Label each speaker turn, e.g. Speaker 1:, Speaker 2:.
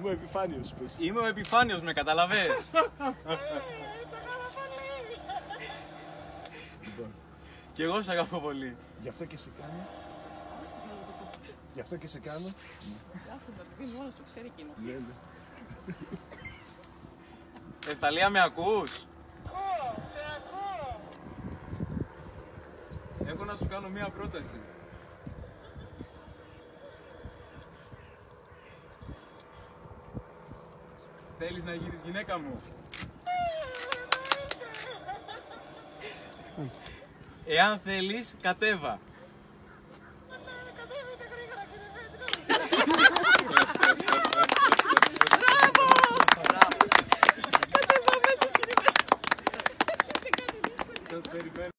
Speaker 1: Είμαι ο επιφάνιος, πες.
Speaker 2: Είμαι ο επιφάνιος, με καταλαβες.
Speaker 1: Λοιπόν,
Speaker 2: Κι εγώ σε αγαπώ πολύ.
Speaker 1: γι' αυτό και σε κάνω. Γι' αυτό και σε κάνω.
Speaker 3: Κάθομαι, παιδί μόνος του, ξέρει εκείνο.
Speaker 1: Ναι, ναι.
Speaker 2: Ευταλία, με ακούς; Έχω να σου κάνω μία πρόταση. Θέλεις να γίνεις γυναίκα μου; Εάν θέλεις, κατέβα. Μπράβο! Κατέβα